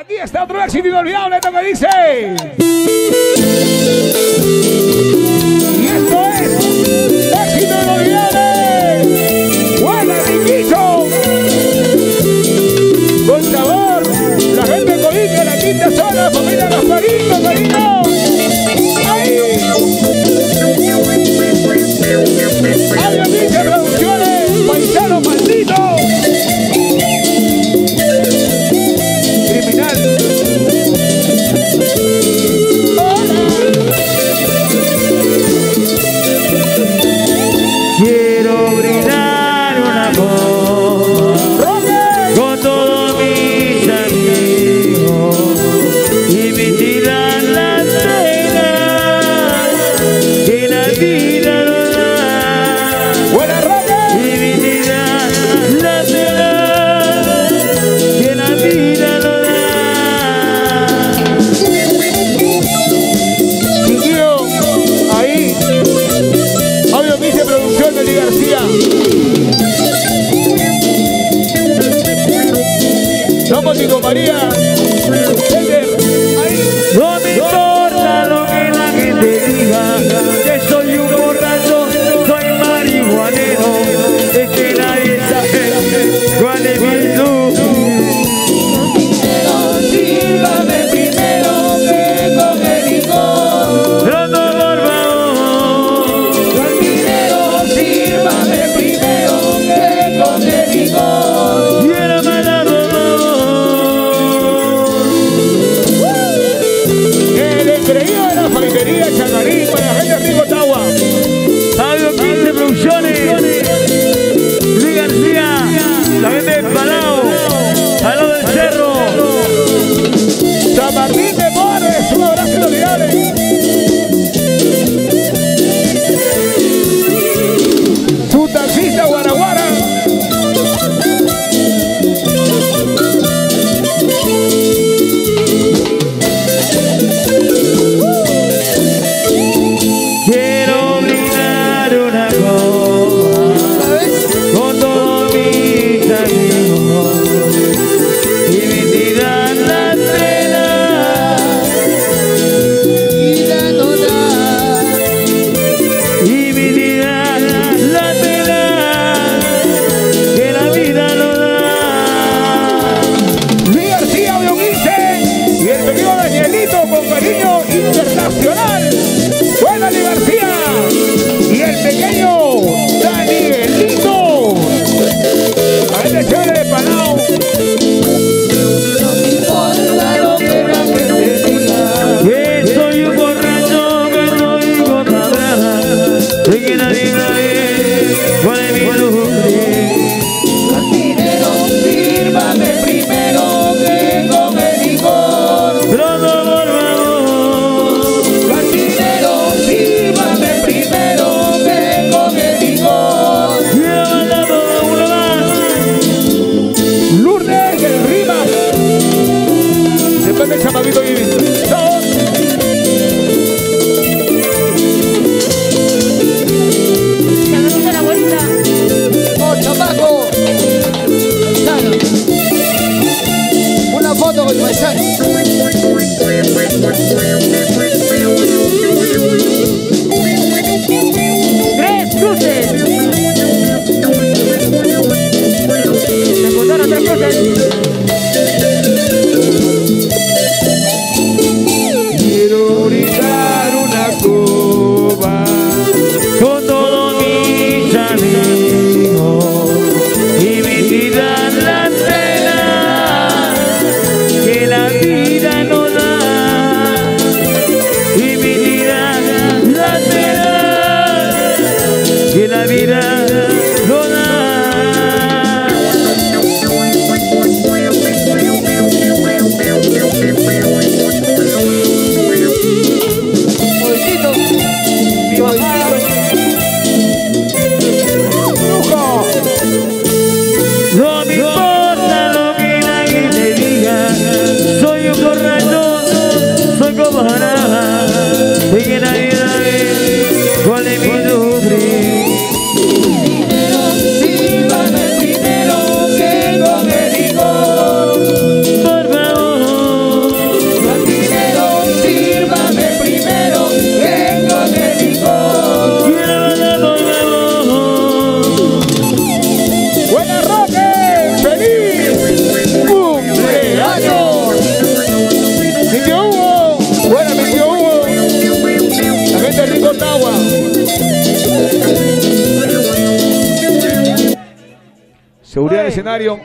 Aquí está otro éxito inolvidable, esto que dice. Y esto es éxito inolvidable. Guarda riquito. Con sabor, la gente de Colique, la quinta zona, familia Buena la te da, quien la da. Mi tío, ahí, Fabio Viceproducción, Eli García. Somos Tico María. la vida. Escenario.